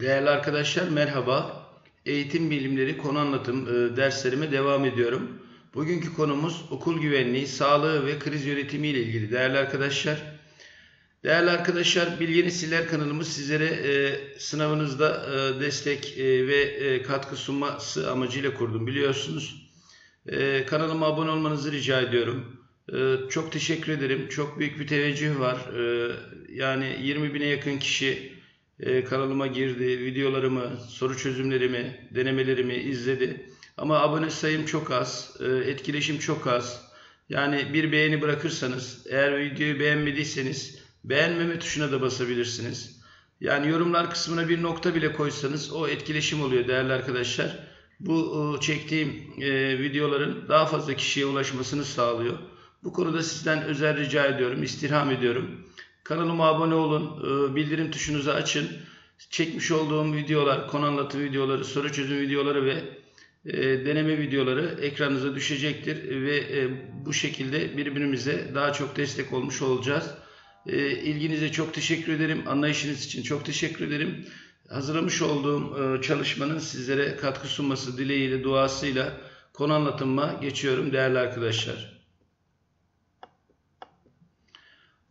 Değerli arkadaşlar merhaba. Eğitim bilimleri konu anlatım e, derslerime devam ediyorum. Bugünkü konumuz okul güvenliği, sağlığı ve kriz yönetimi ile ilgili değerli arkadaşlar. Değerli arkadaşlar Bilgeni Siller kanalımız sizlere e, sınavınızda e, destek e, ve e, katkı sunması amacıyla kurdum biliyorsunuz. E, kanalıma abone olmanızı rica ediyorum. E, çok teşekkür ederim. Çok büyük bir teveccüh var. E, yani 20 bine yakın kişi e, kanalıma girdi, videolarımı, soru çözümlerimi, denemelerimi izledi. Ama abone sayım çok az, e, etkileşim çok az. Yani bir beğeni bırakırsanız, eğer videoyu beğenmediyseniz beğenmeme tuşuna da basabilirsiniz. Yani yorumlar kısmına bir nokta bile koysanız o etkileşim oluyor değerli arkadaşlar. Bu çektiğim e, videoların daha fazla kişiye ulaşmasını sağlıyor. Bu konuda sizden özel rica ediyorum, istirham ediyorum. Kanalıma abone olun, e, bildirim tuşunuzu açın. Çekmiş olduğum videolar, konu anlatım videoları, soru çözüm videoları ve e, deneme videoları ekranınıza düşecektir ve e, bu şekilde birbirimize daha çok destek olmuş olacağız. İlginize çok teşekkür ederim. Anlayışınız için çok teşekkür ederim. Hazırlamış olduğum çalışmanın sizlere katkı sunması dileğiyle, duasıyla konu anlatıma geçiyorum değerli arkadaşlar.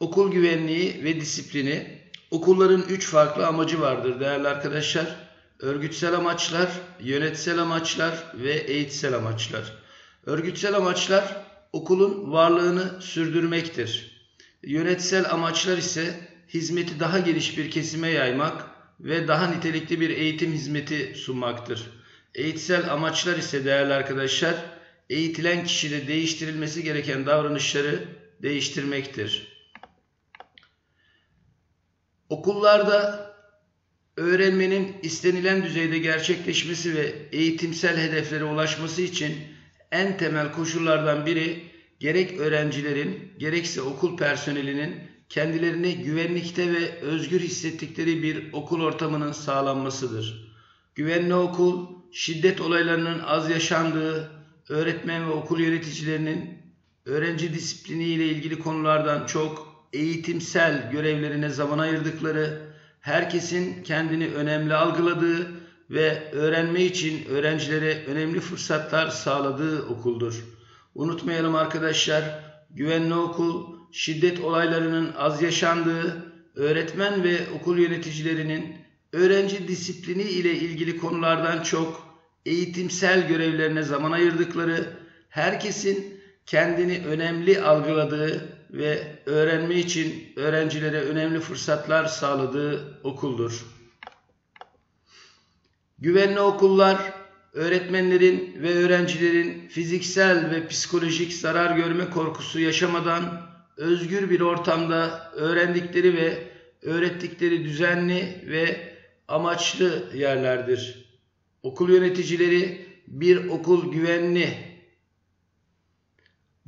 Okul güvenliği ve disiplini. Okulların üç farklı amacı vardır değerli arkadaşlar. Örgütsel amaçlar, yönetsel amaçlar ve eğitsel amaçlar. Örgütsel amaçlar okulun varlığını sürdürmektir. Yönetsel amaçlar ise hizmeti daha geniş bir kesime yaymak ve daha nitelikli bir eğitim hizmeti sunmaktır. Eğitsel amaçlar ise değerli arkadaşlar, eğitilen kişide değiştirilmesi gereken davranışları değiştirmektir. Okullarda öğrenmenin istenilen düzeyde gerçekleşmesi ve eğitimsel hedeflere ulaşması için en temel koşullardan biri gerek öğrencilerin gerekse okul personelinin kendilerini güvenlikte ve özgür hissettikleri bir okul ortamının sağlanmasıdır. Güvenli okul, şiddet olaylarının az yaşandığı, öğretmen ve okul yöneticilerinin öğrenci disiplini ile ilgili konulardan çok eğitimsel görevlerine zaman ayırdıkları, herkesin kendini önemli algıladığı ve öğrenme için öğrencilere önemli fırsatlar sağladığı okuldur. Unutmayalım arkadaşlar, güvenli okul, şiddet olaylarının az yaşandığı, öğretmen ve okul yöneticilerinin öğrenci disiplini ile ilgili konulardan çok eğitimsel görevlerine zaman ayırdıkları, herkesin kendini önemli algıladığı ve öğrenme için öğrencilere önemli fırsatlar sağladığı okuldur. Güvenli okullar öğretmenlerin ve öğrencilerin fiziksel ve psikolojik zarar görme korkusu yaşamadan özgür bir ortamda öğrendikleri ve öğrettikleri düzenli ve amaçlı yerlerdir. Okul yöneticileri bir okul güvenli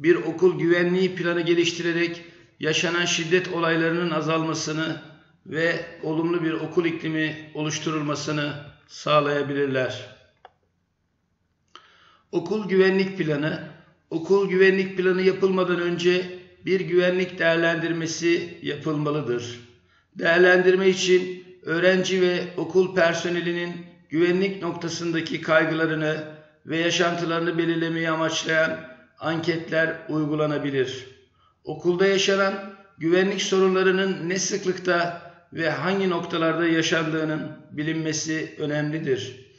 bir okul güvenliği planı geliştirerek yaşanan şiddet olaylarının azalmasını ve olumlu bir okul iklimi oluşturulmasını sağlayabilirler. Okul güvenlik planı Okul güvenlik planı yapılmadan önce bir güvenlik değerlendirmesi yapılmalıdır. Değerlendirme için öğrenci ve okul personelinin güvenlik noktasındaki kaygılarını ve yaşantılarını belirlemeyi amaçlayan anketler uygulanabilir. Okulda yaşanan güvenlik sorunlarının ne sıklıkta ve hangi noktalarda yaşandığının bilinmesi önemlidir.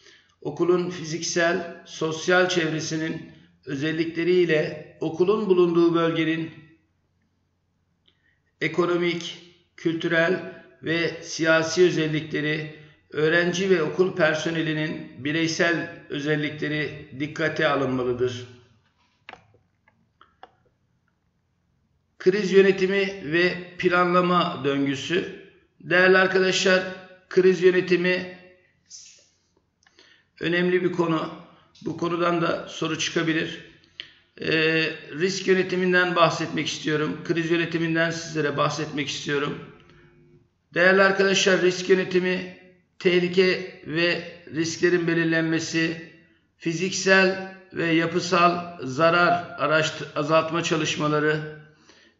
Okulun fiziksel, sosyal çevresinin özellikleriyle okulun bulunduğu bölgenin ekonomik, kültürel ve siyasi özellikleri, öğrenci ve okul personelinin bireysel özellikleri dikkate alınmalıdır. Kriz yönetimi ve planlama döngüsü. Değerli arkadaşlar, kriz yönetimi önemli bir konu. Bu konudan da soru çıkabilir. Ee, risk yönetiminden bahsetmek istiyorum. Kriz yönetiminden sizlere bahsetmek istiyorum. Değerli arkadaşlar, risk yönetimi, tehlike ve risklerin belirlenmesi, fiziksel ve yapısal zarar azaltma çalışmaları,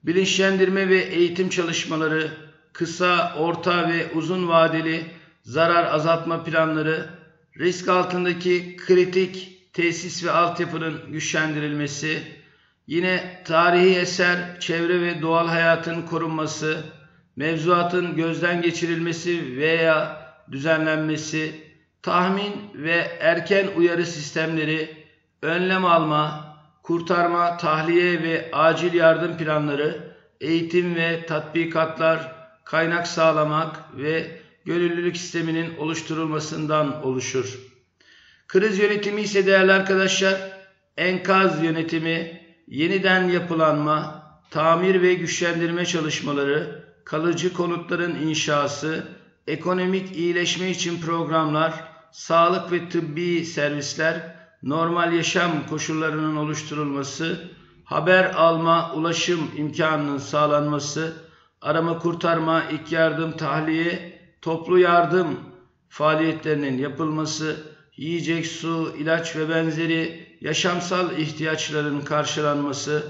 bilinçlendirme ve eğitim çalışmaları, kısa, orta ve uzun vadeli zarar azaltma planları, risk altındaki kritik tesis ve altyapının güçlendirilmesi, yine tarihi eser, çevre ve doğal hayatın korunması, mevzuatın gözden geçirilmesi veya düzenlenmesi, tahmin ve erken uyarı sistemleri, önlem alma, kurtarma, tahliye ve acil yardım planları, eğitim ve tatbikatlar, kaynak sağlamak ve gönüllülük sisteminin oluşturulmasından oluşur. Kriz yönetimi ise değerli arkadaşlar, enkaz yönetimi, yeniden yapılanma, tamir ve güçlendirme çalışmaları, kalıcı konutların inşası, ekonomik iyileşme için programlar, sağlık ve tıbbi servisler, normal yaşam koşullarının oluşturulması, haber alma, ulaşım imkanının sağlanması, arama kurtarma, ilk yardım, tahliye, toplu yardım faaliyetlerinin yapılması, yiyecek, su, ilaç ve benzeri yaşamsal ihtiyaçların karşılanması,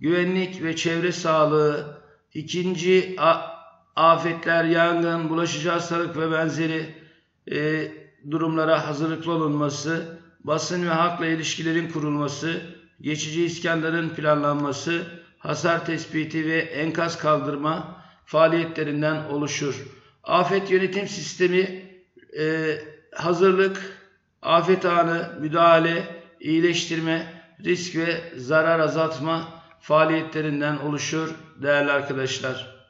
güvenlik ve çevre sağlığı, ikinci afetler, yangın, bulaşıcı hastalık ve benzeri e, durumlara hazırlıklı olunması, basın ve halkla ilişkilerin kurulması, geçici iskanların planlanması, hasar tespiti ve enkaz kaldırma faaliyetlerinden oluşur. Afet yönetim sistemi e, hazırlık, afet anı, müdahale, iyileştirme, risk ve zarar azaltma faaliyetlerinden oluşur değerli arkadaşlar.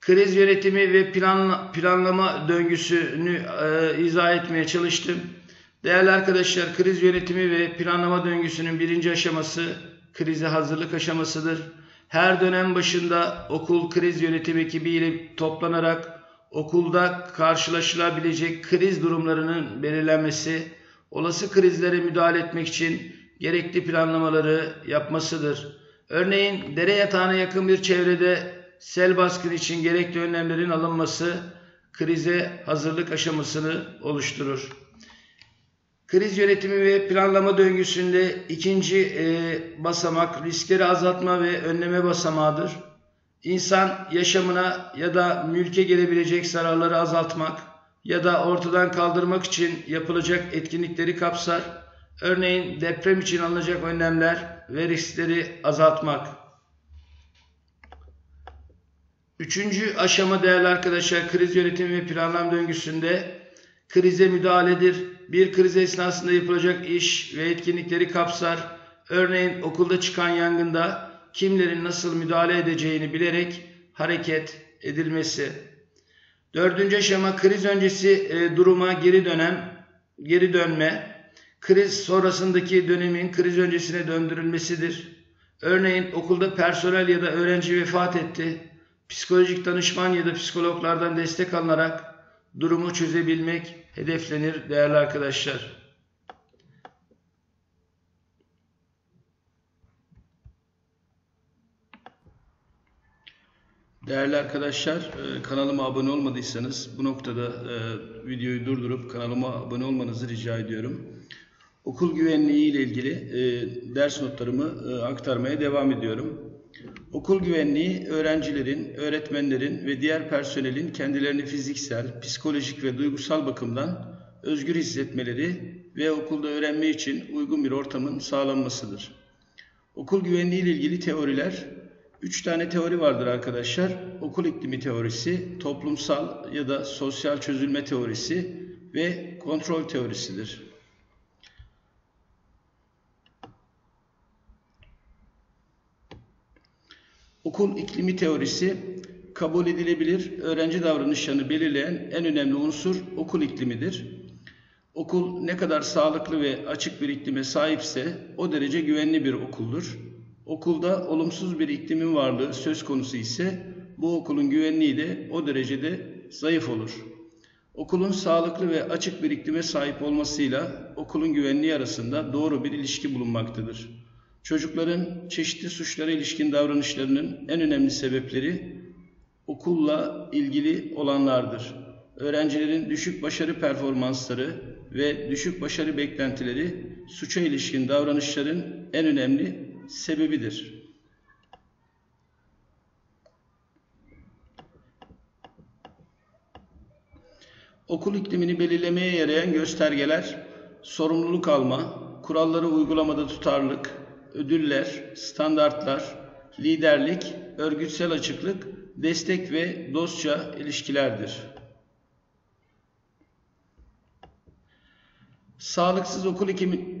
Kriz yönetimi ve plan, planlama döngüsünü e, izah etmeye çalıştım. Değerli arkadaşlar kriz yönetimi ve planlama döngüsünün birinci aşaması krize hazırlık aşamasıdır. Her dönem başında okul kriz yönetim ekibiyle toplanarak okulda karşılaşılabilecek kriz durumlarının belirlenmesi, olası krizlere müdahale etmek için gerekli planlamaları yapmasıdır. Örneğin dere yatağına yakın bir çevrede sel baskını için gerekli önlemlerin alınması krize hazırlık aşamasını oluşturur. Kriz yönetimi ve planlama döngüsünde ikinci e, basamak riskleri azaltma ve önleme basamağıdır. İnsan yaşamına ya da mülke gelebilecek zararları azaltmak ya da ortadan kaldırmak için yapılacak etkinlikleri kapsar. Örneğin deprem için alınacak önlemler ve riskleri azaltmak. Üçüncü aşama değerli arkadaşlar kriz yönetimi ve planlama döngüsünde krize müdahaledir. Bir kriz esnasında yapılacak iş ve etkinlikleri kapsar. Örneğin okulda çıkan yangında kimlerin nasıl müdahale edeceğini bilerek hareket edilmesi. Dördüncü aşama kriz öncesi e, duruma geri dönem, geri dönme. Kriz sonrasındaki dönemin kriz öncesine döndürülmesidir. Örneğin okulda personel ya da öğrenci vefat etti. Psikolojik danışman ya da psikologlardan destek alınarak durumu çözebilmek hedeflenir değerli arkadaşlar. Değerli arkadaşlar e, kanalıma abone olmadıysanız bu noktada e, videoyu durdurup kanalıma abone olmanızı rica ediyorum. Okul güvenliği ile ilgili e, ders notlarımı aktarmaya devam ediyorum. Okul güvenliği öğrencilerin, öğretmenlerin ve diğer personelin kendilerini fiziksel, psikolojik ve duygusal bakımdan özgür hissetmeleri ve okulda öğrenme için uygun bir ortamın sağlanmasıdır. Okul güvenliği ile ilgili teoriler, üç tane teori vardır arkadaşlar. Okul iklimi teorisi, toplumsal ya da sosyal çözülme teorisi ve kontrol teorisidir. Okul iklimi teorisi kabul edilebilir öğrenci davranışlarını belirleyen en önemli unsur okul iklimidir. Okul ne kadar sağlıklı ve açık bir iklime sahipse o derece güvenli bir okuldur. Okulda olumsuz bir iklimin varlığı söz konusu ise bu okulun güvenliği de o derecede zayıf olur. Okulun sağlıklı ve açık bir iklime sahip olmasıyla okulun güvenliği arasında doğru bir ilişki bulunmaktadır. Çocukların çeşitli suçlara ilişkin davranışlarının en önemli sebepleri okulla ilgili olanlardır. Öğrencilerin düşük başarı performansları ve düşük başarı beklentileri suça ilişkin davranışların en önemli sebebidir. Okul iklimini belirlemeye yarayan göstergeler, sorumluluk alma, kuralları uygulamada tutarlılık, ödüller, standartlar, liderlik, örgütsel açıklık, destek ve dostça ilişkilerdir. Sağlıksız okul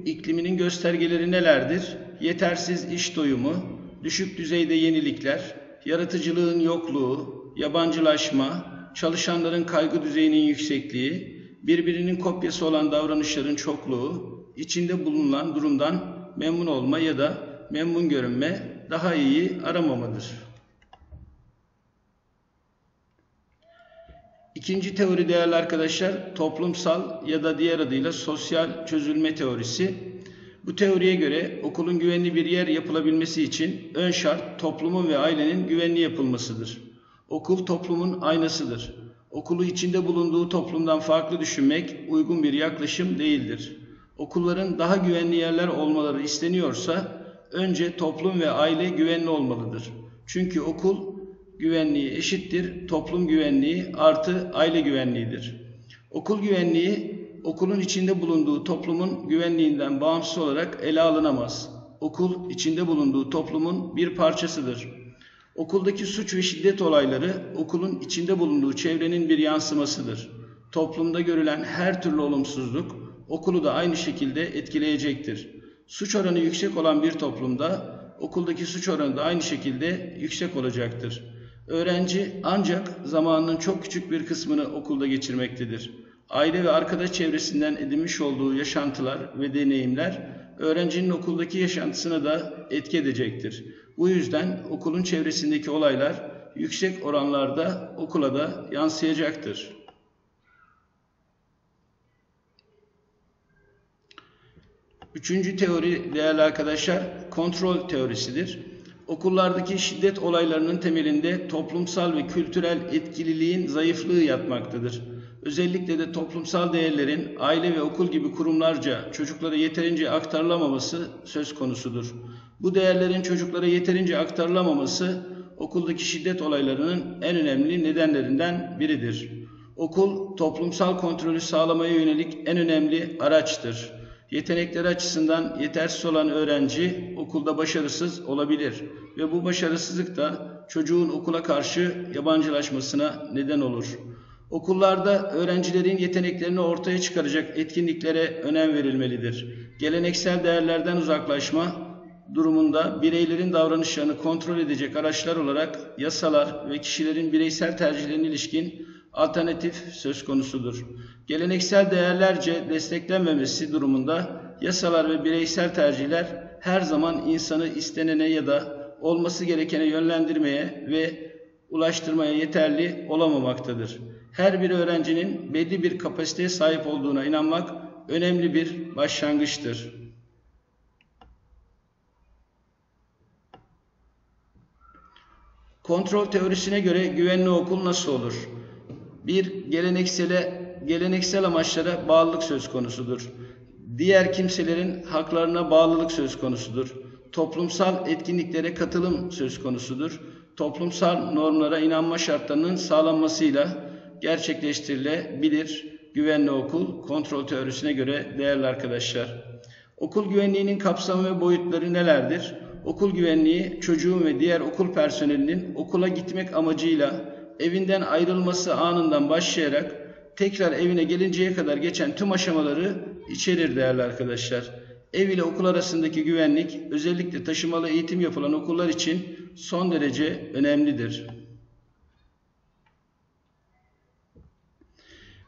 ikliminin göstergeleri nelerdir? Yetersiz iş doyumu, düşük düzeyde yenilikler, yaratıcılığın yokluğu, yabancılaşma, çalışanların kaygı düzeyinin yüksekliği, birbirinin kopyası olan davranışların çokluğu, içinde bulunan durumdan memnun olma ya da memnun görünme, daha iyi aramamadır. İkinci teori değerli arkadaşlar toplumsal ya da diğer adıyla sosyal çözülme teorisi. Bu teoriye göre okulun güvenli bir yer yapılabilmesi için ön şart toplumun ve ailenin güvenli yapılmasıdır. Okul toplumun aynasıdır. Okulu içinde bulunduğu toplumdan farklı düşünmek uygun bir yaklaşım değildir. Okulların daha güvenli yerler olmaları isteniyorsa önce toplum ve aile güvenli olmalıdır. Çünkü okul güvenliği eşittir toplum güvenliği artı aile güvenliğidir. Okul güvenliği okulun içinde bulunduğu toplumun güvenliğinden bağımsız olarak ele alınamaz. Okul içinde bulunduğu toplumun bir parçasıdır. Okuldaki suç ve şiddet olayları okulun içinde bulunduğu çevrenin bir yansımasıdır. Toplumda görülen her türlü olumsuzluk okulu da aynı şekilde etkileyecektir. Suç oranı yüksek olan bir toplumda okuldaki suç oranı da aynı şekilde yüksek olacaktır. Öğrenci ancak zamanının çok küçük bir kısmını okulda geçirmektedir. Aile ve arkadaş çevresinden edinmiş olduğu yaşantılar ve deneyimler öğrencinin okuldaki yaşantısına da etki edecektir. Bu yüzden okulun çevresindeki olaylar yüksek oranlarda okula da yansıyacaktır. Üçüncü teori değerli arkadaşlar kontrol teorisidir. Okullardaki şiddet olaylarının temelinde toplumsal ve kültürel etkililiğin zayıflığı yatmaktadır. Özellikle de toplumsal değerlerin aile ve okul gibi kurumlarca çocuklara yeterince aktarılamaması söz konusudur. Bu değerlerin çocuklara yeterince aktarılamaması okuldaki şiddet olaylarının en önemli nedenlerinden biridir. Okul toplumsal kontrolü sağlamaya yönelik en önemli araçtır. Yetenekleri açısından yetersiz olan öğrenci okulda başarısız olabilir ve bu başarısızlık da çocuğun okula karşı yabancılaşmasına neden olur. Okullarda öğrencilerin yeteneklerini ortaya çıkaracak etkinliklere önem verilmelidir. Geleneksel değerlerden uzaklaşma durumunda bireylerin davranışlarını kontrol edecek araçlar olarak yasalar ve kişilerin bireysel tercihlerine ilişkin alternatif söz konusudur. Geleneksel değerlerce desteklenmemesi durumunda yasalar ve bireysel tercihler her zaman insanı istenene ya da olması gerekene yönlendirmeye ve ulaştırmaya yeterli olamamaktadır. Her bir öğrencinin belli bir kapasiteye sahip olduğuna inanmak önemli bir başlangıçtır. Kontrol teorisine göre güvenli okul nasıl olur? Bir geleneksele geleneksel amaçlara bağlılık söz konusudur. Diğer kimselerin haklarına bağlılık söz konusudur. Toplumsal etkinliklere katılım söz konusudur. Toplumsal normlara inanma şartlarının sağlanmasıyla gerçekleştirilebilir. Güvenli okul kontrol teorisine göre değerli arkadaşlar. Okul güvenliğinin kapsamı ve boyutları nelerdir? Okul güvenliği çocuğun ve diğer okul personelinin okula gitmek amacıyla evinden ayrılması anından başlayarak tekrar evine gelinceye kadar geçen tüm aşamaları içerir değerli arkadaşlar. Ev ile okul arasındaki güvenlik özellikle taşımalı eğitim yapılan okullar için son derece önemlidir.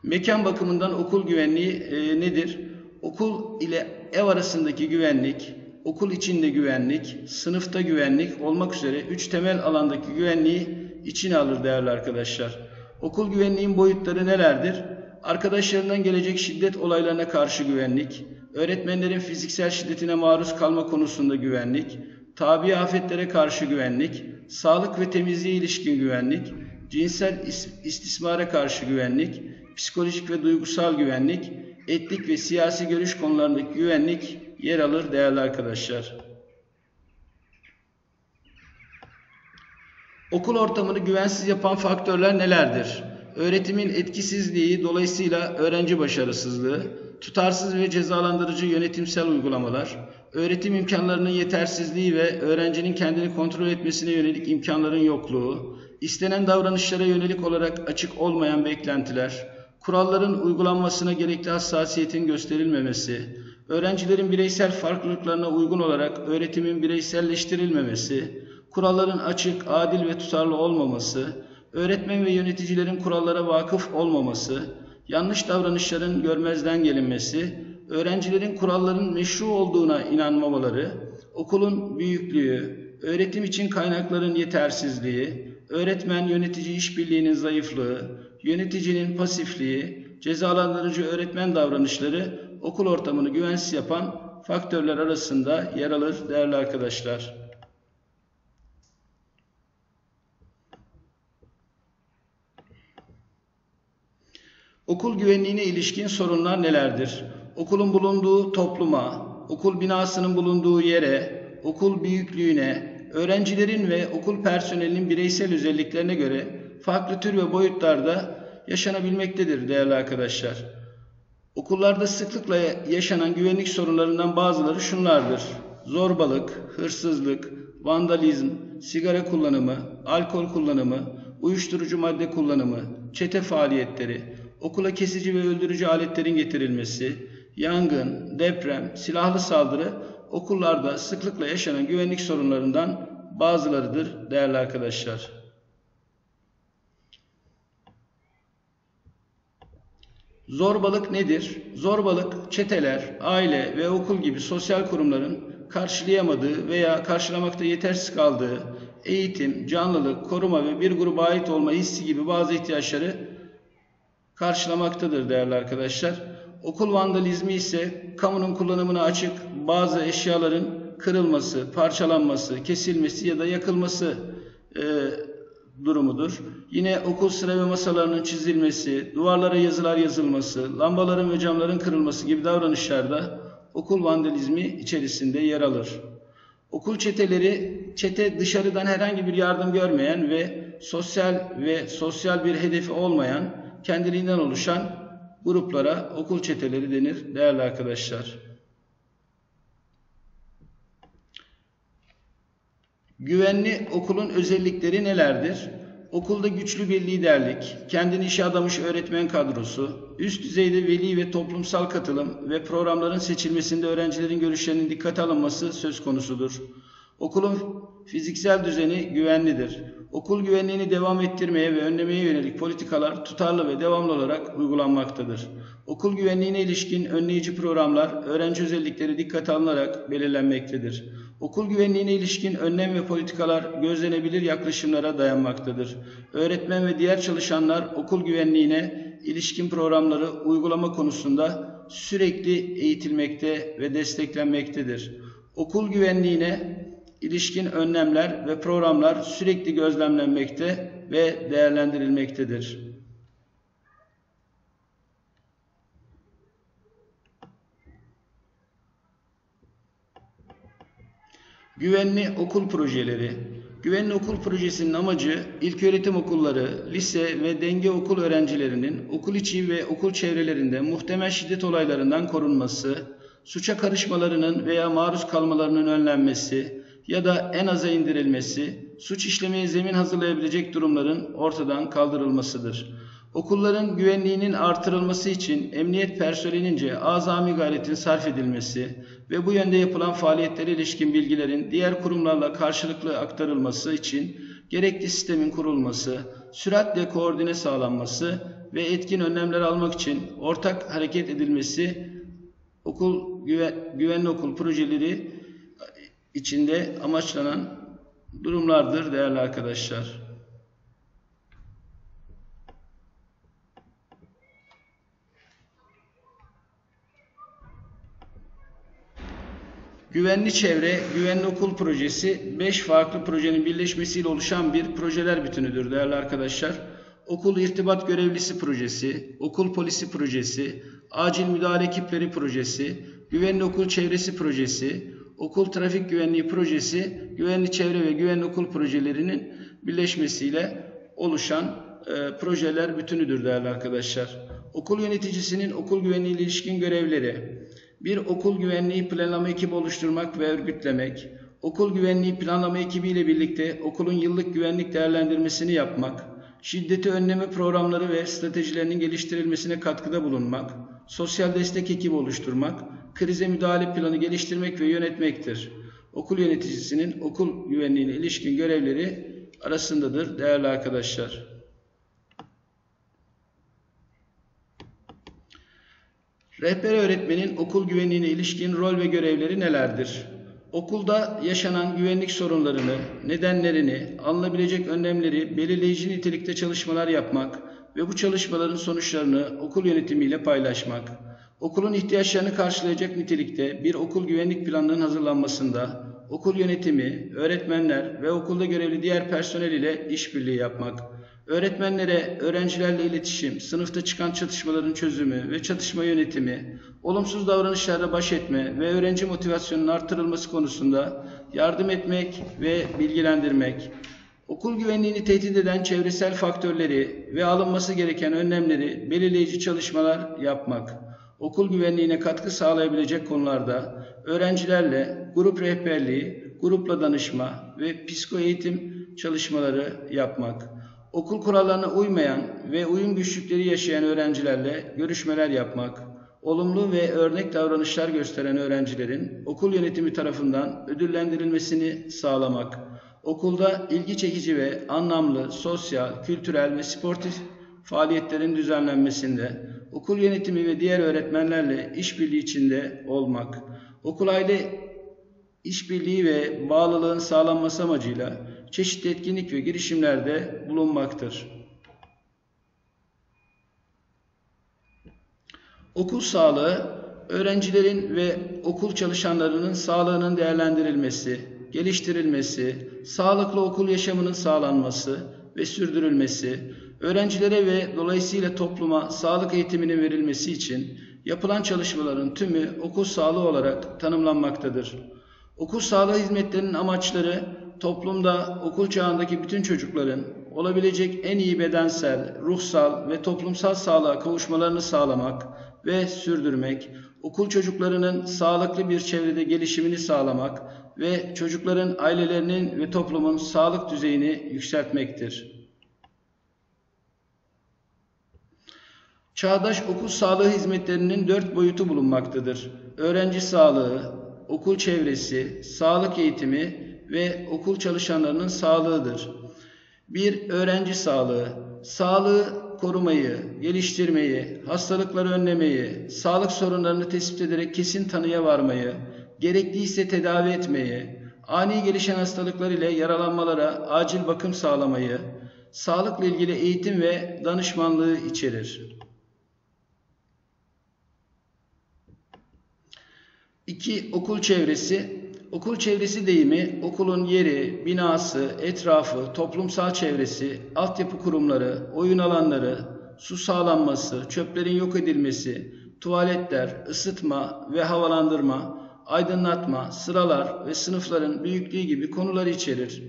Mekan bakımından okul güvenliği e, nedir? Okul ile ev arasındaki güvenlik, okul içinde güvenlik, sınıfta güvenlik olmak üzere üç temel alandaki güvenliği içine alır değerli arkadaşlar. Okul güvenliğin boyutları nelerdir? Arkadaşlarından gelecek şiddet olaylarına karşı güvenlik, öğretmenlerin fiziksel şiddetine maruz kalma konusunda güvenlik, tabi afetlere karşı güvenlik, sağlık ve temizliğe ilişkin güvenlik, cinsel istismara karşı güvenlik, psikolojik ve duygusal güvenlik, etnik ve siyasi görüş konularındaki güvenlik yer alır değerli arkadaşlar. Okul ortamını güvensiz yapan faktörler nelerdir? öğretimin etkisizliği dolayısıyla öğrenci başarısızlığı, tutarsız ve cezalandırıcı yönetimsel uygulamalar, öğretim imkanlarının yetersizliği ve öğrencinin kendini kontrol etmesine yönelik imkanların yokluğu, istenen davranışlara yönelik olarak açık olmayan beklentiler, kuralların uygulanmasına gerekli hassasiyetin gösterilmemesi, öğrencilerin bireysel farklılıklarına uygun olarak öğretimin bireyselleştirilmemesi, kuralların açık, adil ve tutarlı olmaması, öğretmen ve yöneticilerin kurallara vakıf olmaması, yanlış davranışların görmezden gelinmesi, öğrencilerin kuralların meşru olduğuna inanmamaları, okulun büyüklüğü, öğretim için kaynakların yetersizliği, öğretmen yönetici işbirliğinin zayıflığı, yöneticinin pasifliği, cezalandırıcı öğretmen davranışları okul ortamını güvensiz yapan faktörler arasında yer alır değerli arkadaşlar. Okul güvenliğine ilişkin sorunlar nelerdir? Okulun bulunduğu topluma, okul binasının bulunduğu yere, okul büyüklüğüne, öğrencilerin ve okul personelinin bireysel özelliklerine göre farklı tür ve boyutlarda yaşanabilmektedir değerli arkadaşlar. Okullarda sıklıkla yaşanan güvenlik sorunlarından bazıları şunlardır. Zorbalık, hırsızlık, vandalizm, sigara kullanımı, alkol kullanımı, uyuşturucu madde kullanımı, çete faaliyetleri, okula kesici ve öldürücü aletlerin getirilmesi, yangın, deprem, silahlı saldırı okullarda sıklıkla yaşanan güvenlik sorunlarından bazılarıdır değerli arkadaşlar. Zorbalık nedir? Zorbalık çeteler, aile ve okul gibi sosyal kurumların karşılayamadığı veya karşılamakta yetersiz kaldığı eğitim, canlılık, koruma ve bir gruba ait olma hissi gibi bazı ihtiyaçları karşılamaktadır değerli arkadaşlar. Okul vandalizmi ise kamunun kullanımına açık bazı eşyaların kırılması, parçalanması, kesilmesi ya da yakılması e, durumudur. Yine okul sıra ve masalarının çizilmesi, duvarlara yazılar yazılması, lambaların ve camların kırılması gibi davranışlarda okul vandalizmi içerisinde yer alır. Okul çeteleri, çete dışarıdan herhangi bir yardım görmeyen ve sosyal ve sosyal bir hedefi olmayan, kendiliğinden oluşan gruplara okul çeteleri denir değerli arkadaşlar. Güvenli okulun özellikleri nelerdir? Okulda güçlü bir liderlik, kendini işe adamış öğretmen kadrosu, üst düzeyde veli ve toplumsal katılım ve programların seçilmesinde öğrencilerin görüşlerinin dikkate alınması söz konusudur. Okulun fiziksel düzeni güvenlidir. Okul güvenliğini devam ettirmeye ve önlemeye yönelik politikalar tutarlı ve devamlı olarak uygulanmaktadır. Okul güvenliğine ilişkin önleyici programlar öğrenci özellikleri dikkate alınarak belirlenmektedir. Okul güvenliğine ilişkin önlem ve politikalar gözlenebilir yaklaşımlara dayanmaktadır. Öğretmen ve diğer çalışanlar okul güvenliğine ilişkin programları uygulama konusunda sürekli eğitilmekte ve desteklenmektedir. Okul güvenliğine ilişkin önlemler ve programlar sürekli gözlemlenmekte ve değerlendirilmektedir. Güvenli okul projeleri Güvenli okul projesinin amacı ilköğretim okulları, lise ve denge okul öğrencilerinin okul içi ve okul çevrelerinde muhtemel şiddet olaylarından korunması, suça karışmalarının veya maruz kalmalarının önlenmesi ya da en aza indirilmesi, suç işlemeye zemin hazırlayabilecek durumların ortadan kaldırılmasıdır. Okulların güvenliğinin artırılması için emniyet personelince azami gayretin sarf edilmesi ve bu yönde yapılan faaliyetlere ilişkin bilgilerin diğer kurumlarla karşılıklı aktarılması için gerekli sistemin kurulması, süratle koordine sağlanması ve etkin önlemler almak için ortak hareket edilmesi okul güven, güvenli okul projeleri içinde amaçlanan durumlardır değerli arkadaşlar. Güvenli Çevre, Güvenli Okul Projesi 5 farklı projenin birleşmesiyle oluşan bir projeler bütünüdür değerli arkadaşlar. Okul İrtibat Görevlisi Projesi, Okul Polisi Projesi, Acil Müdahale Ekipleri Projesi, Güvenli Okul Çevresi Projesi, Okul Trafik Güvenliği Projesi, Güvenli Çevre ve Güvenli Okul projelerinin birleşmesiyle oluşan e, projeler bütünüdür değerli arkadaşlar. Okul yöneticisinin okul güvenliği ilişkin görevleri. Bir okul güvenliği planlama ekibi oluşturmak ve örgütlemek. Okul güvenliği planlama ekibi ile birlikte okulun yıllık güvenlik değerlendirmesini yapmak. Şiddeti önleme programları ve stratejilerinin geliştirilmesine katkıda bulunmak. Sosyal destek ekibi oluşturmak. Krize müdahale planı geliştirmek ve yönetmektir. Okul yöneticisinin okul güvenliğine ilişkin görevleri arasındadır değerli arkadaşlar. Rehber öğretmenin okul güvenliğine ilişkin rol ve görevleri nelerdir? Okulda yaşanan güvenlik sorunlarını, nedenlerini, alınabilecek önlemleri belirleyici nitelikte çalışmalar yapmak ve bu çalışmaların sonuçlarını okul yönetimiyle paylaşmak. Okulun ihtiyaçlarını karşılayacak nitelikte bir okul güvenlik planının hazırlanmasında okul yönetimi, öğretmenler ve okulda görevli diğer personel ile işbirliği yapmak öğretmenlere öğrencilerle iletişim, sınıfta çıkan çatışmaların çözümü ve çatışma yönetimi, olumsuz davranışlarla baş etme ve öğrenci motivasyonunun artırılması konusunda yardım etmek ve bilgilendirmek, okul güvenliğini tehdit eden çevresel faktörleri ve alınması gereken önlemleri belirleyici çalışmalar yapmak, okul güvenliğine katkı sağlayabilecek konularda öğrencilerle grup rehberliği, grupla danışma ve psiko eğitim çalışmaları yapmak, okul kurallarına uymayan ve uyum güçlükleri yaşayan öğrencilerle görüşmeler yapmak, olumlu ve örnek davranışlar gösteren öğrencilerin okul yönetimi tarafından ödüllendirilmesini sağlamak, okulda ilgi çekici ve anlamlı sosyal, kültürel ve sportif faaliyetlerin düzenlenmesinde, okul yönetimi ve diğer öğretmenlerle işbirliği içinde olmak, okul aile işbirliği ve bağlılığın sağlanması amacıyla çeşitli etkinlik ve girişimlerde bulunmaktır. Okul sağlığı, öğrencilerin ve okul çalışanlarının sağlığının değerlendirilmesi, geliştirilmesi, sağlıklı okul yaşamının sağlanması ve sürdürülmesi, öğrencilere ve dolayısıyla topluma sağlık eğitiminin verilmesi için yapılan çalışmaların tümü okul sağlığı olarak tanımlanmaktadır. Okul sağlığı hizmetlerinin amaçları toplumda okul çağındaki bütün çocukların olabilecek en iyi bedensel, ruhsal ve toplumsal sağlığa kavuşmalarını sağlamak ve sürdürmek, okul çocuklarının sağlıklı bir çevrede gelişimini sağlamak ve çocukların ailelerinin ve toplumun sağlık düzeyini yükseltmektir. Çağdaş okul sağlığı hizmetlerinin dört boyutu bulunmaktadır. Öğrenci sağlığı, okul çevresi, sağlık eğitimi ve okul çalışanlarının sağlığıdır. Bir öğrenci sağlığı, sağlığı korumayı, geliştirmeyi, hastalıkları önlemeyi, sağlık sorunlarını tespit ederek kesin tanıya varmayı, gerekliyse tedavi etmeyi, ani gelişen hastalıklar ile yaralanmalara acil bakım sağlamayı, sağlıkla ilgili eğitim ve danışmanlığı içerir. 2. Okul çevresi okul çevresi deyimi okulun yeri, binası, etrafı, toplumsal çevresi, altyapı kurumları, oyun alanları, su sağlanması, çöplerin yok edilmesi, tuvaletler, ısıtma ve havalandırma, aydınlatma, sıralar ve sınıfların büyüklüğü gibi konuları içerir.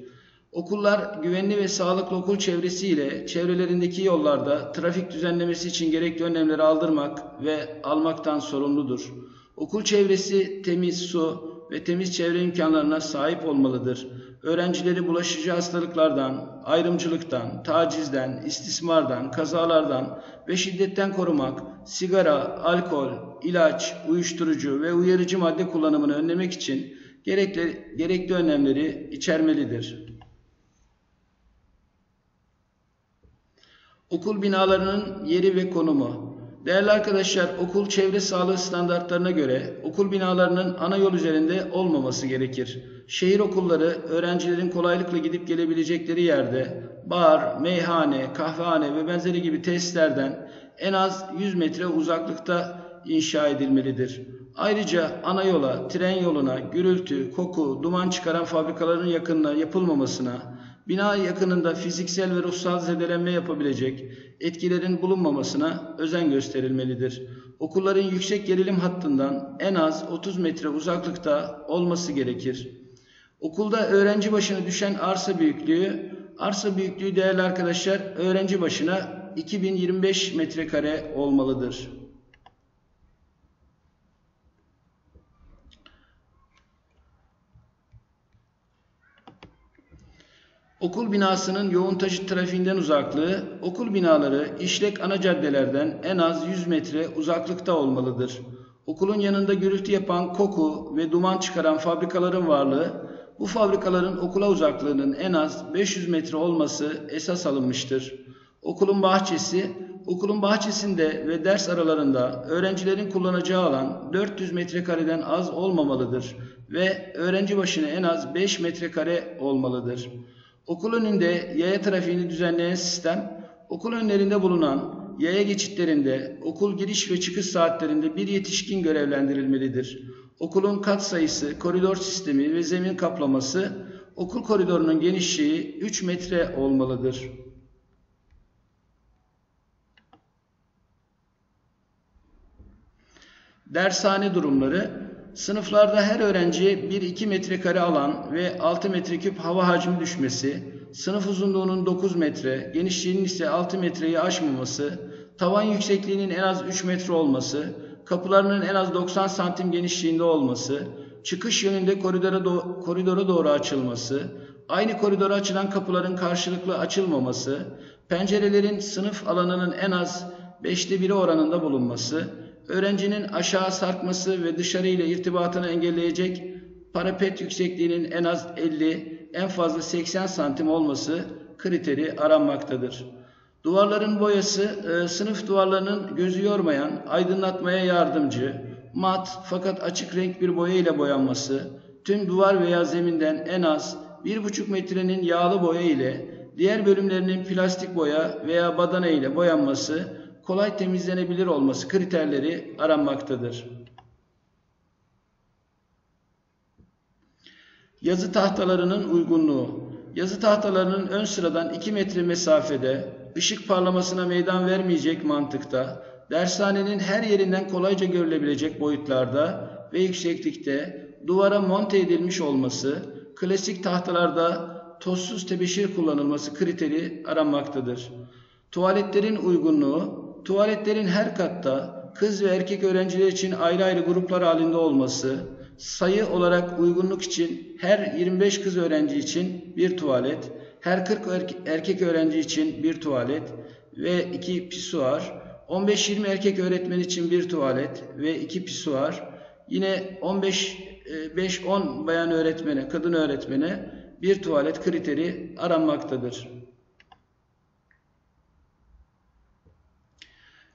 Okullar güvenli ve sağlıklı okul çevresiyle çevrelerindeki yollarda trafik düzenlemesi için gerekli önlemleri aldırmak ve almaktan sorumludur. Okul çevresi temiz su, ve temiz çevre imkanlarına sahip olmalıdır. Öğrencileri bulaşıcı hastalıklardan, ayrımcılıktan, tacizden, istismardan, kazalardan ve şiddetten korumak, sigara, alkol, ilaç, uyuşturucu ve uyarıcı madde kullanımını önlemek için gerekli, gerekli önlemleri içermelidir. Okul binalarının yeri ve konumu Değerli arkadaşlar, okul çevre sağlığı standartlarına göre okul binalarının ana yol üzerinde olmaması gerekir. Şehir okulları öğrencilerin kolaylıkla gidip gelebilecekleri yerde bar, meyhane, kahvehane ve benzeri gibi tesislerden en az 100 metre uzaklıkta inşa edilmelidir. Ayrıca ana yola, tren yoluna, gürültü, koku, duman çıkaran fabrikaların yakınına yapılmamasına, bina yakınında fiziksel ve ruhsal zedelenme yapabilecek etkilerin bulunmamasına özen gösterilmelidir. Okulların yüksek gerilim hattından en az 30 metre uzaklıkta olması gerekir. Okulda öğrenci başına düşen arsa büyüklüğü Arsa büyüklüğü değerli arkadaşlar öğrenci başına 2025 metrekare olmalıdır. Okul binasının yoğun taşıt trafiğinden uzaklığı, okul binaları işlek ana caddelerden en az 100 metre uzaklıkta olmalıdır. Okulun yanında gürültü yapan koku ve duman çıkaran fabrikaların varlığı, bu fabrikaların okula uzaklığının en az 500 metre olması esas alınmıştır. Okulun bahçesi, okulun bahçesinde ve ders aralarında öğrencilerin kullanacağı alan 400 metrekareden az olmamalıdır ve öğrenci başına en az 5 metrekare olmalıdır. Okul önünde yaya trafiğini düzenleyen sistem, okul önlerinde bulunan yaya geçitlerinde okul giriş ve çıkış saatlerinde bir yetişkin görevlendirilmelidir. Okulun kat sayısı, koridor sistemi ve zemin kaplaması, okul koridorunun genişliği 3 metre olmalıdır. Dershane durumları Sınıflarda her öğrenciye 1-2 metrekare alan ve 6 metreküp hava hacmi düşmesi, sınıf uzunluğunun 9 metre, genişliğinin ise 6 metreyi aşmaması, tavan yüksekliğinin en az 3 metre olması, kapılarının en az 90 santim genişliğinde olması, çıkış yönünde koridora, do koridora doğru açılması, aynı koridora açılan kapıların karşılıklı açılmaması, pencerelerin sınıf alanının en az 5'te 1'i oranında bulunması, öğrencinin aşağı sarkması ve dışarı ile irtibatını engelleyecek parapet yüksekliğinin en az 50, en fazla 80 santim olması kriteri aranmaktadır. Duvarların boyası e, sınıf duvarlarının gözü yormayan, aydınlatmaya yardımcı, mat fakat açık renk bir boya ile boyanması, tüm duvar veya zeminden en az 1,5 metrenin yağlı boya ile diğer bölümlerinin plastik boya veya badana ile boyanması kolay temizlenebilir olması kriterleri aranmaktadır. Yazı tahtalarının uygunluğu Yazı tahtalarının ön sıradan 2 metre mesafede, ışık parlamasına meydan vermeyecek mantıkta, dershanenin her yerinden kolayca görülebilecek boyutlarda ve yükseklikte duvara monte edilmiş olması, klasik tahtalarda tozsuz tebeşir kullanılması kriteri aranmaktadır. Tuvaletlerin uygunluğu, tuvaletlerin her katta kız ve erkek öğrenciler için ayrı ayrı gruplar halinde olması, sayı olarak uygunluk için her 25 kız öğrenci için bir tuvalet, her 40 erkek öğrenci için bir tuvalet ve iki pisuar, 15-20 erkek öğretmen için bir tuvalet ve iki pisuar, yine 15 5-10 bayan öğretmene, kadın öğretmene bir tuvalet kriteri aranmaktadır.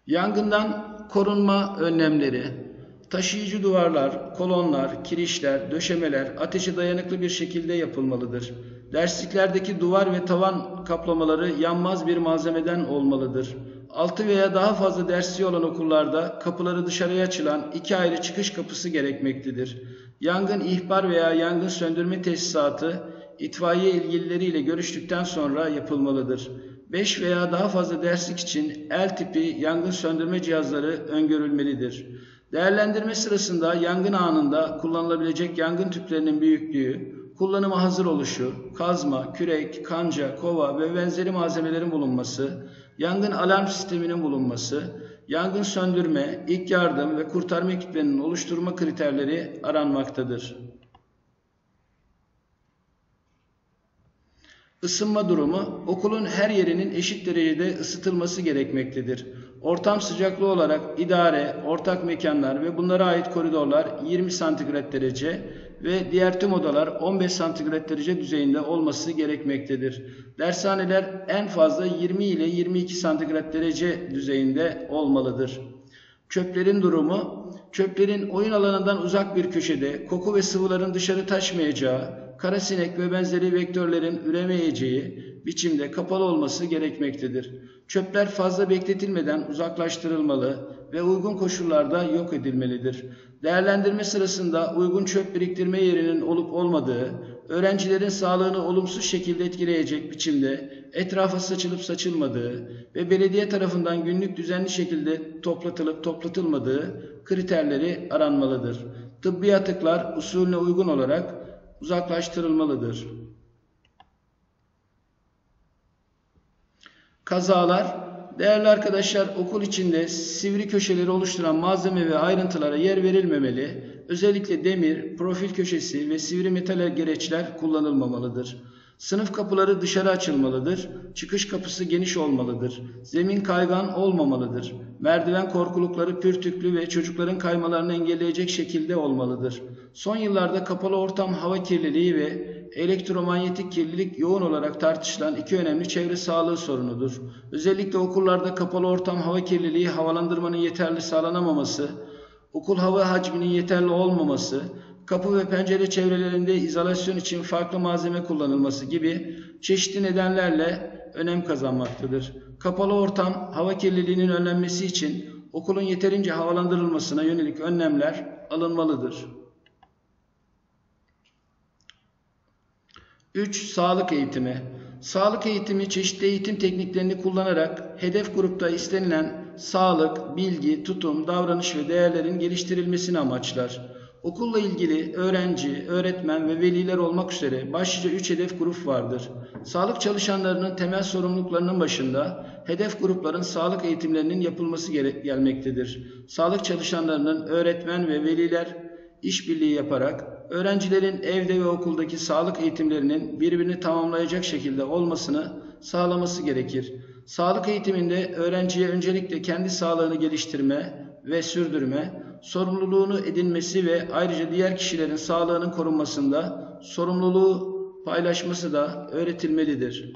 Yangından korunma önlemleri, taşıyıcı duvarlar, kolonlar, kirişler, döşemeler ateşe dayanıklı bir şekilde yapılmalıdır. Dersliklerdeki duvar ve tavan kaplamaları yanmaz bir malzemeden olmalıdır. Altı veya daha fazla dersi olan okullarda kapıları dışarıya açılan iki ayrı çıkış kapısı gerekmektedir. Yangın ihbar veya yangın söndürme tesisatı itfaiye ilgilileriyle görüştükten sonra yapılmalıdır. 5 veya daha fazla derslik için el tipi yangın söndürme cihazları öngörülmelidir. Değerlendirme sırasında yangın anında kullanılabilecek yangın tüplerinin büyüklüğü, kullanıma hazır oluşu, kazma, kürek, kanca, kova ve benzeri malzemelerin bulunması, yangın alarm sisteminin bulunması, yangın söndürme, ilk yardım ve kurtarma ekiplerinin oluşturma kriterleri aranmaktadır. Isınma durumu okulun her yerinin eşit derecede ısıtılması gerekmektedir. Ortam sıcaklığı olarak idare, ortak mekanlar ve bunlara ait koridorlar 20 santigrat derece ve diğer tüm odalar 15 santigrat derece düzeyinde olması gerekmektedir. Dershaneler en fazla 20 ile 22 santigrat derece düzeyinde olmalıdır. Çöplerin durumu, çöplerin oyun alanından uzak bir köşede koku ve sıvıların dışarı taşmayacağı, karasinek ve benzeri vektörlerin üremeyeceği biçimde kapalı olması gerekmektedir. Çöpler fazla bekletilmeden uzaklaştırılmalı ve uygun koşullarda yok edilmelidir. Değerlendirme sırasında uygun çöp biriktirme yerinin olup olmadığı, öğrencilerin sağlığını olumsuz şekilde etkileyecek biçimde etrafa saçılıp saçılmadığı ve belediye tarafından günlük düzenli şekilde toplatılıp toplatılmadığı kriterleri aranmalıdır. Tıbbi atıklar usulüne uygun olarak uzaklaştırılmalıdır. Kazalar Değerli arkadaşlar okul içinde sivri köşeleri oluşturan malzeme ve ayrıntılara yer verilmemeli. Özellikle demir, profil köşesi ve sivri metal gereçler kullanılmamalıdır. Sınıf kapıları dışarı açılmalıdır. Çıkış kapısı geniş olmalıdır. Zemin kaygan olmamalıdır. Merdiven korkulukları pürtüklü ve çocukların kaymalarını engelleyecek şekilde olmalıdır. Son yıllarda kapalı ortam hava kirliliği ve elektromanyetik kirlilik yoğun olarak tartışılan iki önemli çevre sağlığı sorunudur. Özellikle okullarda kapalı ortam hava kirliliği havalandırmanın yeterli sağlanamaması, okul hava hacminin yeterli olmaması, kapı ve pencere çevrelerinde izolasyon için farklı malzeme kullanılması gibi çeşitli nedenlerle önem kazanmaktadır. Kapalı ortam hava kirliliğinin önlenmesi için okulun yeterince havalandırılmasına yönelik önlemler alınmalıdır. 3. Sağlık eğitimi. Sağlık eğitimi çeşitli eğitim tekniklerini kullanarak hedef grupta istenilen sağlık, bilgi, tutum, davranış ve değerlerin geliştirilmesini amaçlar. Okulla ilgili öğrenci, öğretmen ve veliler olmak üzere başlıca 3 hedef grup vardır. Sağlık çalışanlarının temel sorumluluklarının başında hedef grupların sağlık eğitimlerinin yapılması gelmektedir. Sağlık çalışanlarının öğretmen ve veliler işbirliği yaparak öğrencilerin evde ve okuldaki sağlık eğitimlerinin birbirini tamamlayacak şekilde olmasını sağlaması gerekir. Sağlık eğitiminde öğrenciye öncelikle kendi sağlığını geliştirme ve sürdürme, sorumluluğunu edinmesi ve ayrıca diğer kişilerin sağlığının korunmasında sorumluluğu paylaşması da öğretilmelidir.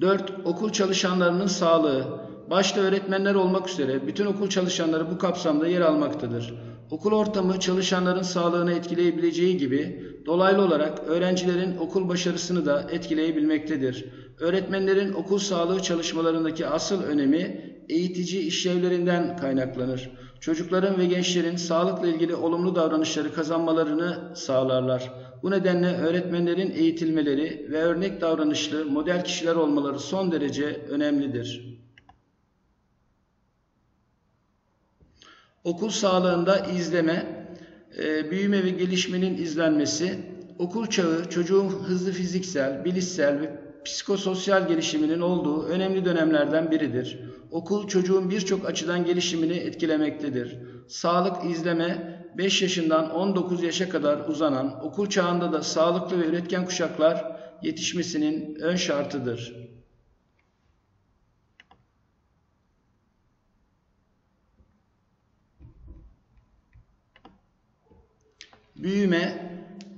4. Okul çalışanlarının sağlığı başta öğretmenler olmak üzere bütün okul çalışanları bu kapsamda yer almaktadır. Okul ortamı çalışanların sağlığını etkileyebileceği gibi dolaylı olarak öğrencilerin okul başarısını da etkileyebilmektedir. Öğretmenlerin okul sağlığı çalışmalarındaki asıl önemi eğitici işlevlerinden kaynaklanır. Çocukların ve gençlerin sağlıkla ilgili olumlu davranışları kazanmalarını sağlarlar. Bu nedenle öğretmenlerin eğitilmeleri ve örnek davranışlı model kişiler olmaları son derece önemlidir. Okul sağlığında izleme, e, büyüme ve gelişmenin izlenmesi, okul çağı çocuğun hızlı fiziksel, bilişsel ve psikososyal gelişiminin olduğu önemli dönemlerden biridir. Okul çocuğun birçok açıdan gelişimini etkilemektedir. Sağlık izleme 5 yaşından 19 yaşa kadar uzanan okul çağında da sağlıklı ve üretken kuşaklar yetişmesinin ön şartıdır. Büyüme,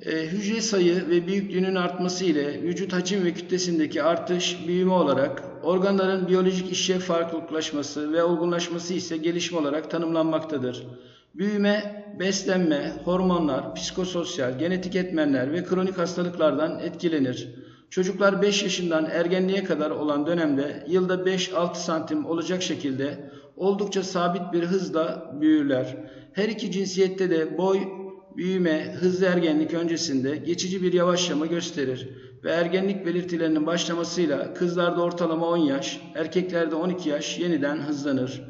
e, hücre sayı ve büyüklüğünün artması ile vücut hacim ve kütlesindeki artış büyüme olarak, organların biyolojik işlev farklılıklaşması ve olgunlaşması ise gelişme olarak tanımlanmaktadır. Büyüme, beslenme, hormonlar, psikososyal, genetik etmenler ve kronik hastalıklardan etkilenir. Çocuklar 5 yaşından ergenliğe kadar olan dönemde yılda 5-6 santim olacak şekilde oldukça sabit bir hızla büyürler. Her iki cinsiyette de boy büyüme, hızlı ergenlik öncesinde geçici bir yavaşlama gösterir ve ergenlik belirtilerinin başlamasıyla kızlarda ortalama 10 yaş, erkeklerde 12 yaş yeniden hızlanır.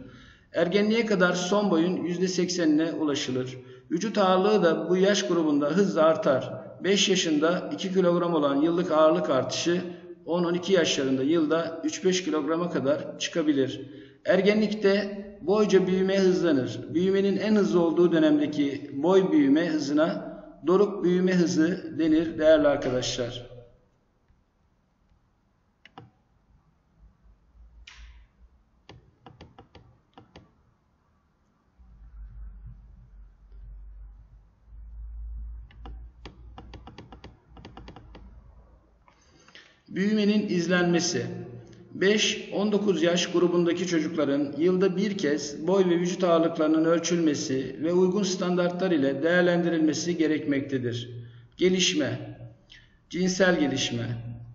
Ergenliğe kadar son boyun %80'ine ulaşılır. Vücut ağırlığı da bu yaş grubunda hızla artar. 5 yaşında 2 kilogram olan yıllık ağırlık artışı 10-12 yaşlarında yılda 3-5 kilograma kadar çıkabilir. Ergenlikte boyca büyüme hızlanır. Büyümenin en hızlı olduğu dönemdeki boy büyüme hızına doruk büyüme hızı denir değerli arkadaşlar. Büyümenin izlenmesi 5-19 yaş grubundaki çocukların yılda bir kez boy ve vücut ağırlıklarının ölçülmesi ve uygun standartlar ile değerlendirilmesi gerekmektedir. Gelişme, cinsel gelişme,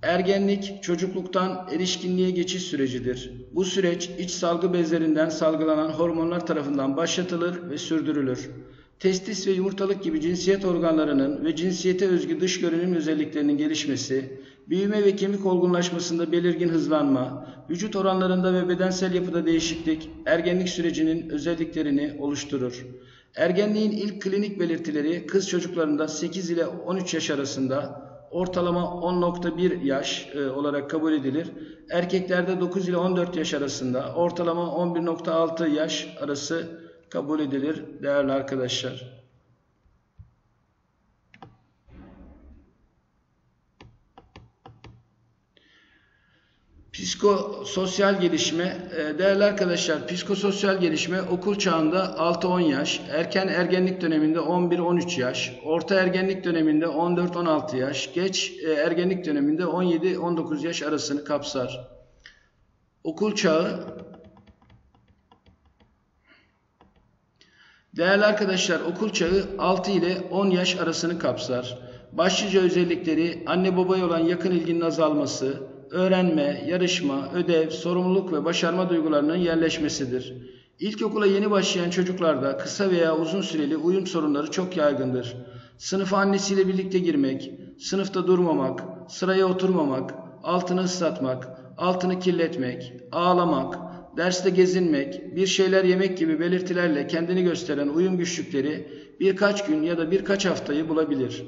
ergenlik çocukluktan erişkinliğe geçiş sürecidir. Bu süreç iç salgı bezlerinden salgılanan hormonlar tarafından başlatılır ve sürdürülür. Testis ve yumurtalık gibi cinsiyet organlarının ve cinsiyete özgü dış görünüm özelliklerinin gelişmesi, büyüme ve kemik olgunlaşmasında belirgin hızlanma, vücut oranlarında ve bedensel yapıda değişiklik ergenlik sürecinin özelliklerini oluşturur. Ergenliğin ilk klinik belirtileri kız çocuklarında 8 ile 13 yaş arasında, ortalama 10.1 yaş e, olarak kabul edilir. Erkeklerde 9 ile 14 yaş arasında ortalama 11.6 yaş arası kabul edilir değerli arkadaşlar. Psikososyal gelişme, e, değerli arkadaşlar, psikososyal gelişme okul çağında 6-10 yaş, erken ergenlik döneminde 11-13 yaş, orta ergenlik döneminde 14-16 yaş, geç e, ergenlik döneminde 17-19 yaş arasını kapsar. Okul çağı Değerli arkadaşlar, okul çağı 6 ile 10 yaş arasını kapsar. Başlıca özellikleri anne babaya olan yakın ilginin azalması, öğrenme, yarışma, ödev, sorumluluk ve başarma duygularının yerleşmesidir. İlkokula yeni başlayan çocuklarda kısa veya uzun süreli uyum sorunları çok yaygındır. Sınıfa annesiyle birlikte girmek, sınıfta durmamak, sıraya oturmamak, altını ıslatmak, altını kirletmek, ağlamak, derste gezinmek, bir şeyler yemek gibi belirtilerle kendini gösteren uyum güçlükleri birkaç gün ya da birkaç haftayı bulabilir.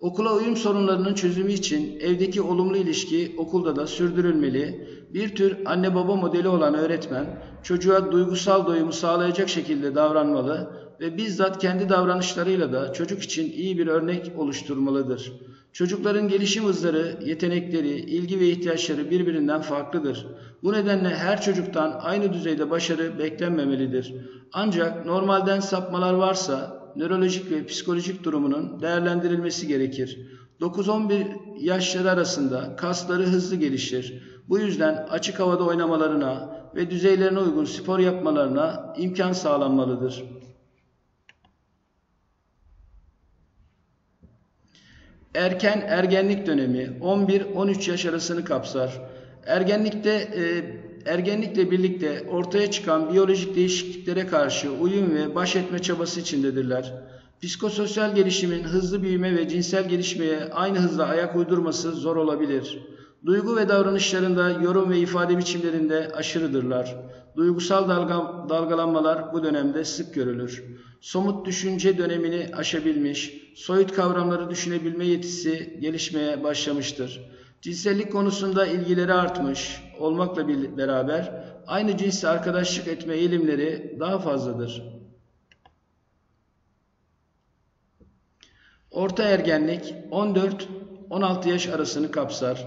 Okula uyum sorunlarının çözümü için evdeki olumlu ilişki okulda da sürdürülmeli. Bir tür anne baba modeli olan öğretmen çocuğa duygusal doyumu sağlayacak şekilde davranmalı ve bizzat kendi davranışlarıyla da çocuk için iyi bir örnek oluşturmalıdır. Çocukların gelişim hızları, yetenekleri, ilgi ve ihtiyaçları birbirinden farklıdır. Bu nedenle her çocuktan aynı düzeyde başarı beklenmemelidir. Ancak normalden sapmalar varsa nörolojik ve psikolojik durumunun değerlendirilmesi gerekir. 9-11 yaşları arasında kasları hızlı gelişir. Bu yüzden açık havada oynamalarına ve düzeylerine uygun spor yapmalarına imkan sağlanmalıdır. Erken ergenlik dönemi 11-13 yaş arasını kapsar. Ergenlikte e, ergenlikle birlikte ortaya çıkan biyolojik değişikliklere karşı uyum ve baş etme çabası içindedirler. Psikososyal gelişimin hızlı büyüme ve cinsel gelişmeye aynı hızla ayak uydurması zor olabilir. Duygu ve davranışlarında yorum ve ifade biçimlerinde aşırıdırlar. Duygusal dalga, dalgalanmalar bu dönemde sık görülür. Somut düşünce dönemini aşabilmiş, soyut kavramları düşünebilme yetisi gelişmeye başlamıştır. Cinsellik konusunda ilgileri artmış olmakla beraber aynı cinsle arkadaşlık etme eğilimleri daha fazladır. Orta ergenlik 14-16 yaş arasını kapsar.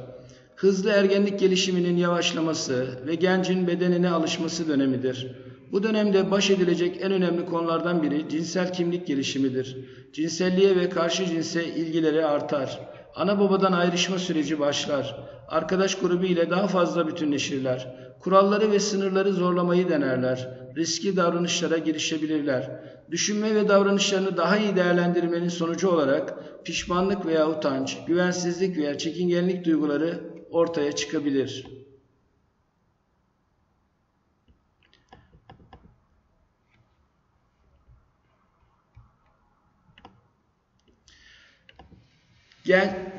Hızlı ergenlik gelişiminin yavaşlaması ve gencin bedenine alışması dönemidir. Bu dönemde baş edilecek en önemli konulardan biri cinsel kimlik gelişimidir. Cinselliğe ve karşı cinse ilgileri artar. Ana babadan ayrışma süreci başlar. Arkadaş grubu ile daha fazla bütünleşirler. Kuralları ve sınırları zorlamayı denerler. Riski davranışlara girişebilirler. Düşünme ve davranışlarını daha iyi değerlendirmenin sonucu olarak pişmanlık veya utanç, güvensizlik veya çekingenlik duyguları ortaya çıkabilir.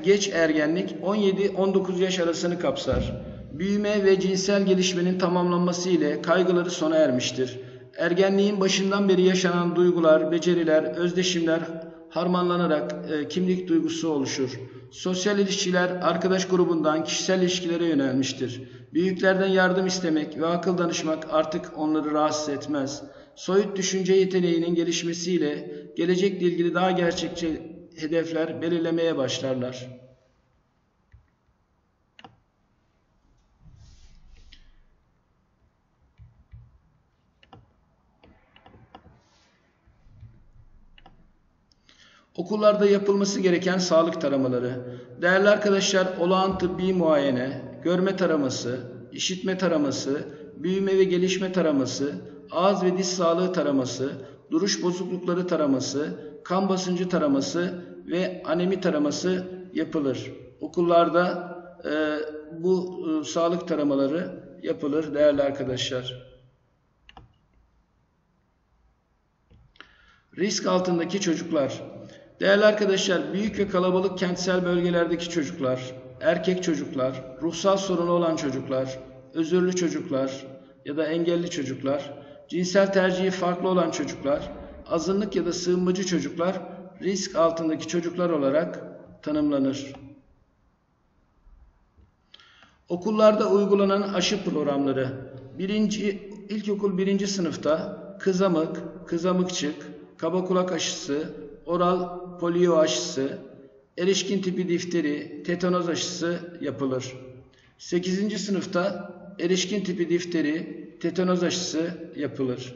Geç ergenlik 17-19 yaş arasını kapsar. Büyüme ve cinsel gelişmenin tamamlanması ile kaygıları sona ermiştir. Ergenliğin başından beri yaşanan duygular, beceriler, özdeşimler harmanlanarak e, kimlik duygusu oluşur. Sosyal ilişkiler arkadaş grubundan kişisel ilişkilere yönelmiştir. Büyüklerden yardım istemek ve akıl danışmak artık onları rahatsız etmez. Soyut düşünce yeteneğinin gelişmesiyle gelecekle ilgili daha gerçekçi hedefler belirlemeye başlarlar. Okullarda yapılması gereken sağlık taramaları. Değerli arkadaşlar, olağan tıbbi muayene, görme taraması, işitme taraması, büyüme ve gelişme taraması, ağız ve diş sağlığı taraması, duruş bozuklukları taraması, kan basıncı taraması ve anemi taraması yapılır. Okullarda e, bu e, sağlık taramaları yapılır değerli arkadaşlar. Risk altındaki çocuklar. Değerli arkadaşlar, büyük ve kalabalık kentsel bölgelerdeki çocuklar, erkek çocuklar, ruhsal sorunu olan çocuklar, özürlü çocuklar ya da engelli çocuklar, cinsel tercihi farklı olan çocuklar, azınlık ya da sığınmacı çocuklar risk altındaki çocuklar olarak tanımlanır. Okullarda uygulanan aşı programları. Birinci, ilkokul birinci sınıfta kızamık, kızamıkçık, kaba kulak aşısı, oral polio aşısı, erişkin tipi difteri, tetanoz aşısı yapılır. 8. sınıfta erişkin tipi difteri, tetanoz aşısı yapılır.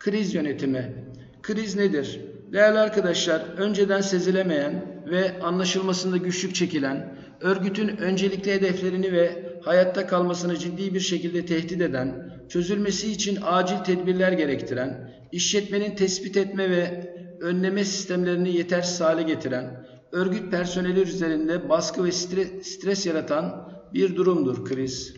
Kriz yönetimi. Kriz nedir? Değerli arkadaşlar, önceden sezilemeyen ve anlaşılmasında güçlük çekilen, örgütün öncelikli hedeflerini ve hayatta kalmasını ciddi bir şekilde tehdit eden, çözülmesi için acil tedbirler gerektiren, işletmenin tespit etme ve önleme sistemlerini yetersiz hale getiren, örgüt personeli üzerinde baskı ve stres yaratan bir durumdur kriz.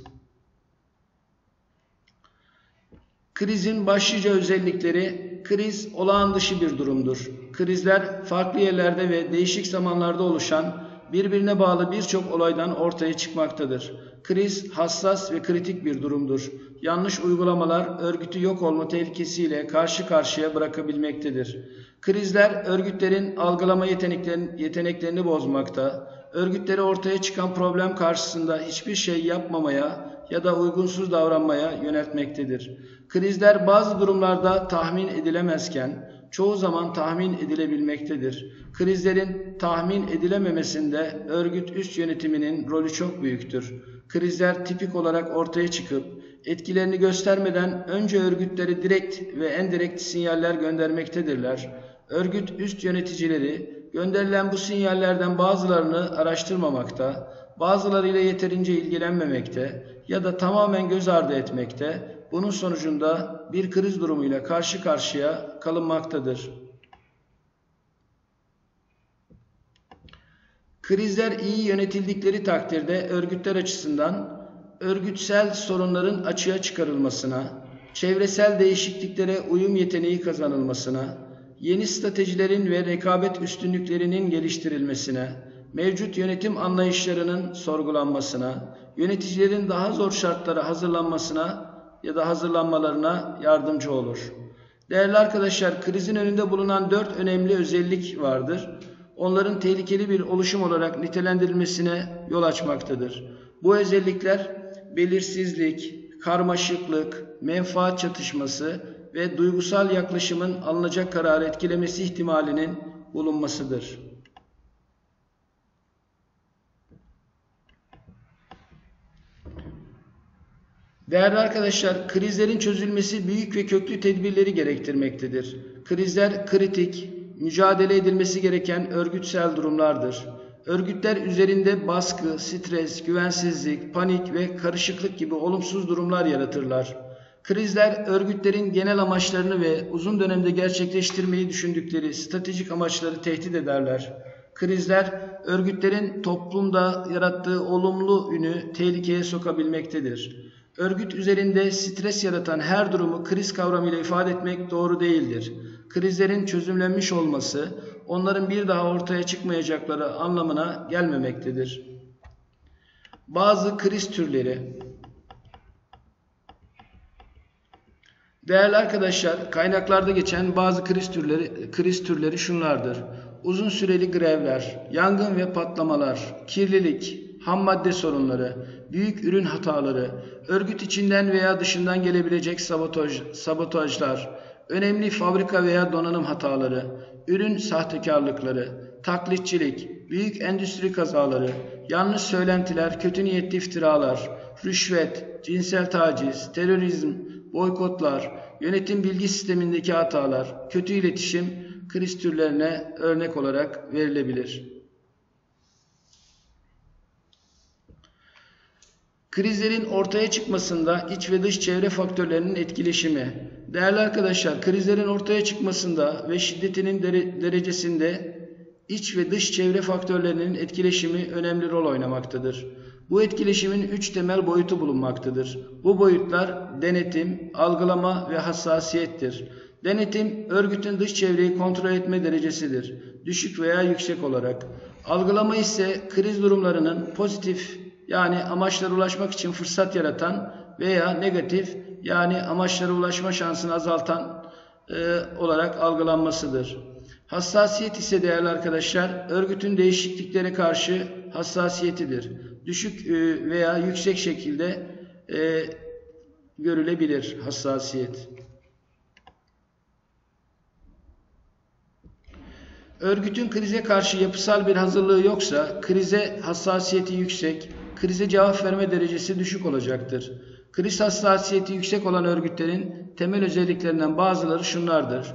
Krizin başlıca özellikleri, kriz olağan dışı bir durumdur. Krizler farklı yerlerde ve değişik zamanlarda oluşan, birbirine bağlı birçok olaydan ortaya çıkmaktadır. Kriz hassas ve kritik bir durumdur. Yanlış uygulamalar örgütü yok olma tehlikesiyle karşı karşıya bırakabilmektedir. Krizler örgütlerin algılama yeteneklerini, yeteneklerini bozmakta, örgütleri ortaya çıkan problem karşısında hiçbir şey yapmamaya ya da uygunsuz davranmaya yöneltmektedir. Krizler bazı durumlarda tahmin edilemezken çoğu zaman tahmin edilebilmektedir. Krizlerin tahmin edilememesinde örgüt üst yönetiminin rolü çok büyüktür. Krizler tipik olarak ortaya çıkıp etkilerini göstermeden önce örgütleri direkt ve endirekt sinyaller göndermektedirler. Örgüt üst yöneticileri gönderilen bu sinyallerden bazılarını araştırmamakta, bazılarıyla yeterince ilgilenmemekte ya da tamamen göz ardı etmekte, bunun sonucunda bir kriz durumuyla karşı karşıya kalınmaktadır. Krizler iyi yönetildikleri takdirde örgütler açısından örgütsel sorunların açığa çıkarılmasına, çevresel değişikliklere uyum yeteneği kazanılmasına, yeni stratejilerin ve rekabet üstünlüklerinin geliştirilmesine, mevcut yönetim anlayışlarının sorgulanmasına, yöneticilerin daha zor şartlara hazırlanmasına ya da hazırlanmalarına yardımcı olur. Değerli arkadaşlar, krizin önünde bulunan dört önemli özellik vardır. Onların tehlikeli bir oluşum olarak nitelendirilmesine yol açmaktadır. Bu özellikler belirsizlik, karmaşıklık, menfaat çatışması ve duygusal yaklaşımın alınacak kararı etkilemesi ihtimalinin bulunmasıdır. Değerli arkadaşlar, krizlerin çözülmesi büyük ve köklü tedbirleri gerektirmektedir. Krizler kritik, mücadele edilmesi gereken örgütsel durumlardır. Örgütler üzerinde baskı, stres, güvensizlik, panik ve karışıklık gibi olumsuz durumlar yaratırlar. Krizler örgütlerin genel amaçlarını ve uzun dönemde gerçekleştirmeyi düşündükleri stratejik amaçları tehdit ederler. Krizler örgütlerin toplumda yarattığı olumlu ünü tehlikeye sokabilmektedir. Örgüt üzerinde stres yaratan her durumu kriz kavramıyla ifade etmek doğru değildir. Krizlerin çözümlenmiş olması onların bir daha ortaya çıkmayacakları anlamına gelmemektedir. Bazı kriz türleri Değerli arkadaşlar, kaynaklarda geçen bazı kriz türleri, kriz türleri şunlardır. Uzun süreli grevler, yangın ve patlamalar, kirlilik, ham madde sorunları, büyük ürün hataları, örgüt içinden veya dışından gelebilecek sabotaj, sabotajlar, önemli fabrika veya donanım hataları, ürün sahtekarlıkları, taklitçilik, büyük endüstri kazaları, yanlış söylentiler, kötü niyetli iftiralar, rüşvet, cinsel taciz, terörizm, boykotlar, yönetim bilgi sistemindeki hatalar, kötü iletişim kriz türlerine örnek olarak verilebilir. Krizlerin ortaya çıkmasında iç ve dış çevre faktörlerinin etkileşimi. Değerli arkadaşlar, krizlerin ortaya çıkmasında ve şiddetinin derecesinde iç ve dış çevre faktörlerinin etkileşimi önemli rol oynamaktadır. Bu etkileşimin üç temel boyutu bulunmaktadır. Bu boyutlar denetim, algılama ve hassasiyettir. Denetim, örgütün dış çevreyi kontrol etme derecesidir. Düşük veya yüksek olarak. Algılama ise kriz durumlarının pozitif yani amaçlara ulaşmak için fırsat yaratan veya negatif yani amaçlara ulaşma şansını azaltan e, olarak algılanmasıdır. Hassasiyet ise değerli arkadaşlar örgütün değişikliklere karşı hassasiyetidir. Düşük e, veya yüksek şekilde e, görülebilir hassasiyet. Örgütün krize karşı yapısal bir hazırlığı yoksa krize hassasiyeti yüksek, krize cevap verme derecesi düşük olacaktır. Kriz hassasiyeti yüksek olan örgütlerin temel özelliklerinden bazıları şunlardır.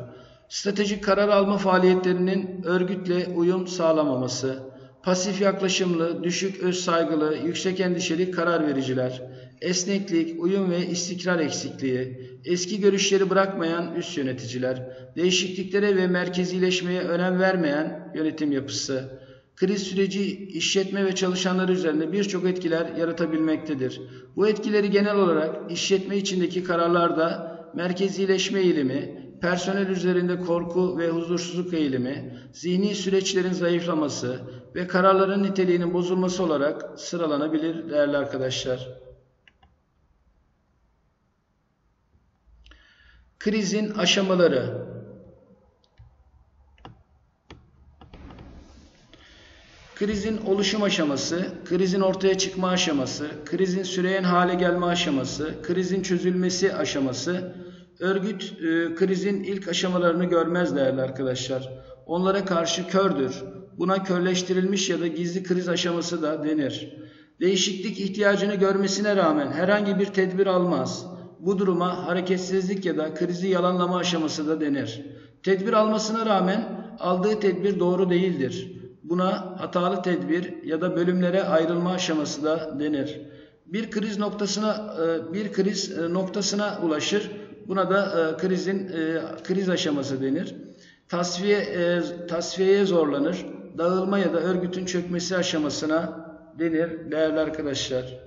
Stratejik karar alma faaliyetlerinin örgütle uyum sağlamaması, pasif yaklaşımlı, düşük öz saygılı, yüksek endişeli karar vericiler, esneklik, uyum ve istikrar eksikliği, eski görüşleri bırakmayan üst yöneticiler, değişikliklere ve merkezileşmeye önem vermeyen yönetim yapısı, kriz süreci işletme ve çalışanlar üzerinde birçok etkiler yaratabilmektedir. Bu etkileri genel olarak işletme içindeki kararlarda merkezileşme eğilimi, personel üzerinde korku ve huzursuzluk eğilimi, zihni süreçlerin zayıflaması ve kararların niteliğinin bozulması olarak sıralanabilir değerli arkadaşlar. Krizin aşamaları Krizin oluşum aşaması, krizin ortaya çıkma aşaması, krizin süreyen hale gelme aşaması, krizin çözülmesi aşaması, örgüt e, krizin ilk aşamalarını görmez değerli arkadaşlar. Onlara karşı kördür. Buna körleştirilmiş ya da gizli kriz aşaması da denir. Değişiklik ihtiyacını görmesine rağmen herhangi bir tedbir almaz. Bu duruma hareketsizlik ya da krizi yalanlama aşaması da denir. Tedbir almasına rağmen aldığı tedbir doğru değildir. Buna hatalı tedbir ya da bölümlere ayrılma aşaması da denir. Bir kriz noktasına e, bir kriz e, noktasına ulaşır. Buna da e, krizin kriz aşaması denir. Tasfiye tasfiyeye zorlanır. Dağılma ya da örgütün çökmesi aşamasına denir değerli arkadaşlar.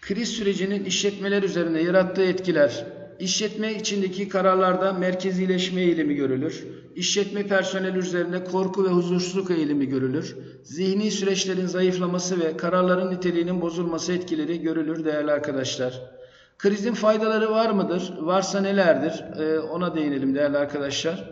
Kriz sürecinin işletmeler üzerinde yarattığı etkiler İşletme içindeki kararlarda merkezileşme eğilimi görülür. İşletme personeli üzerinde korku ve huzursuzluk eğilimi görülür. Zihni süreçlerin zayıflaması ve kararların niteliğinin bozulması etkileri görülür değerli arkadaşlar. Krizin faydaları var mıdır? Varsa nelerdir? Ee, ona değinelim değerli arkadaşlar.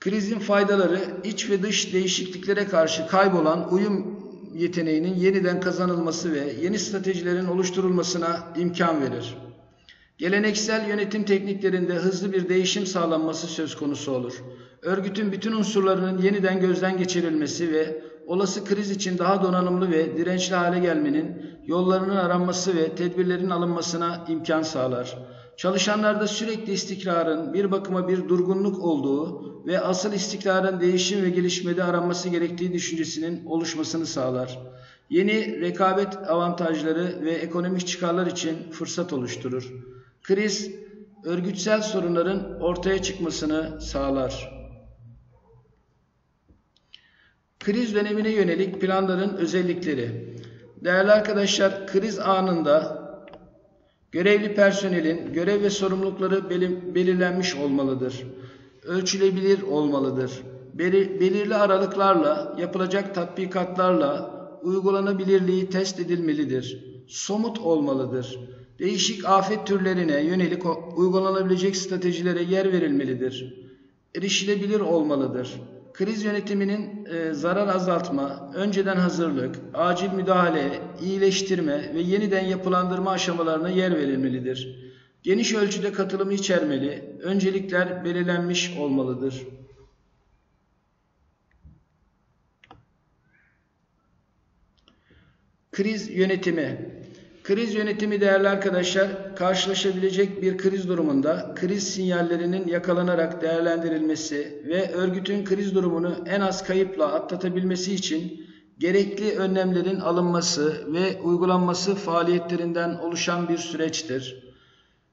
Krizin faydaları iç ve dış değişikliklere karşı kaybolan uyum yeteneğinin yeniden kazanılması ve yeni stratejilerin oluşturulmasına imkan verir. Geleneksel yönetim tekniklerinde hızlı bir değişim sağlanması söz konusu olur. Örgütün bütün unsurlarının yeniden gözden geçirilmesi ve olası kriz için daha donanımlı ve dirençli hale gelmenin yollarının aranması ve tedbirlerin alınmasına imkan sağlar. Çalışanlarda sürekli istikrarın bir bakıma bir durgunluk olduğu ve asıl istikrarın değişim ve gelişmede aranması gerektiği düşüncesinin oluşmasını sağlar. Yeni rekabet avantajları ve ekonomik çıkarlar için fırsat oluşturur. Kriz, örgütsel sorunların ortaya çıkmasını sağlar. Kriz dönemine yönelik planların özellikleri. Değerli arkadaşlar, kriz anında Görevli personelin görev ve sorumlulukları belirlenmiş olmalıdır. Ölçülebilir olmalıdır. Belirli aralıklarla yapılacak tatbikatlarla uygulanabilirliği test edilmelidir. Somut olmalıdır. Değişik afet türlerine yönelik uygulanabilecek stratejilere yer verilmelidir. Erişilebilir olmalıdır kriz yönetiminin e, zarar azaltma, önceden hazırlık, acil müdahale, iyileştirme ve yeniden yapılandırma aşamalarına yer verilmelidir. Geniş ölçüde katılımı içermeli, öncelikler belirlenmiş olmalıdır. Kriz yönetimi Kriz yönetimi değerli arkadaşlar, karşılaşabilecek bir kriz durumunda kriz sinyallerinin yakalanarak değerlendirilmesi ve örgütün kriz durumunu en az kayıpla atlatabilmesi için gerekli önlemlerin alınması ve uygulanması faaliyetlerinden oluşan bir süreçtir.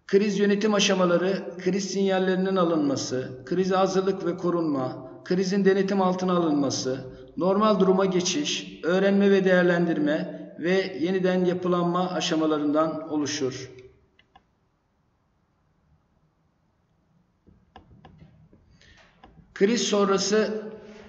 Kriz yönetim aşamaları, kriz sinyallerinin alınması, krize hazırlık ve korunma, krizin denetim altına alınması, normal duruma geçiş, öğrenme ve değerlendirme, ve yeniden yapılanma aşamalarından oluşur. Kriz sonrası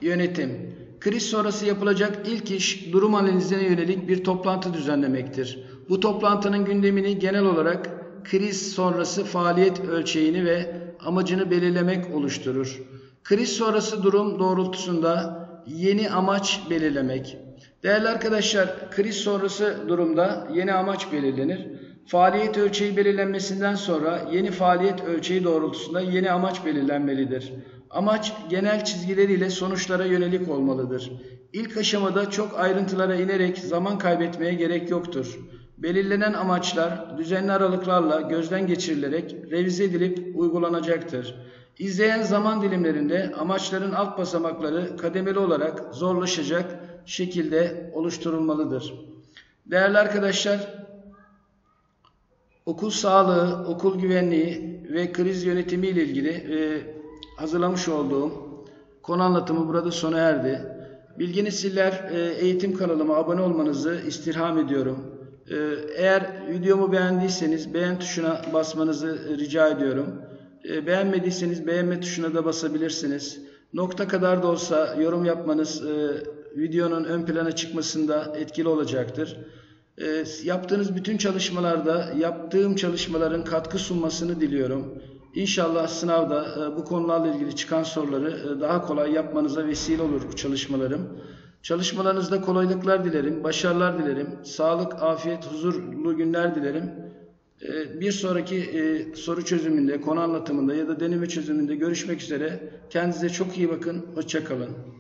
yönetim. Kriz sonrası yapılacak ilk iş durum analizine yönelik bir toplantı düzenlemektir. Bu toplantının gündemini genel olarak kriz sonrası faaliyet ölçeğini ve amacını belirlemek oluşturur. Kriz sonrası durum doğrultusunda yeni amaç belirlemek. Değerli arkadaşlar, kriz sonrası durumda yeni amaç belirlenir. Faaliyet ölçeği belirlenmesinden sonra yeni faaliyet ölçeği doğrultusunda yeni amaç belirlenmelidir. Amaç genel çizgileriyle sonuçlara yönelik olmalıdır. İlk aşamada çok ayrıntılara inerek zaman kaybetmeye gerek yoktur. Belirlenen amaçlar düzenli aralıklarla gözden geçirilerek revize edilip uygulanacaktır. İzleyen zaman dilimlerinde amaçların alt basamakları kademeli olarak zorlaşacak şekilde oluşturulmalıdır. Değerli arkadaşlar, okul sağlığı, okul güvenliği ve kriz yönetimi ile ilgili e, hazırlamış olduğum konu anlatımı burada sona erdi. Bilgini Siller e, eğitim kanalıma abone olmanızı istirham ediyorum. E, eğer videomu beğendiyseniz beğen tuşuna basmanızı rica ediyorum. E, beğenmediyseniz beğenme tuşuna da basabilirsiniz. Nokta kadar da olsa yorum yapmanız e, videonun ön plana çıkmasında etkili olacaktır. E, yaptığınız bütün çalışmalarda yaptığım çalışmaların katkı sunmasını diliyorum. İnşallah sınavda e, bu konularla ilgili çıkan soruları e, daha kolay yapmanıza vesile olur bu çalışmalarım. Çalışmalarınızda kolaylıklar dilerim, başarılar dilerim, sağlık, afiyet, huzurlu günler dilerim. E, Bir sonraki e, soru çözümünde, konu anlatımında ya da deneme çözümünde görüşmek üzere. Kendinize çok iyi bakın, hoşçakalın.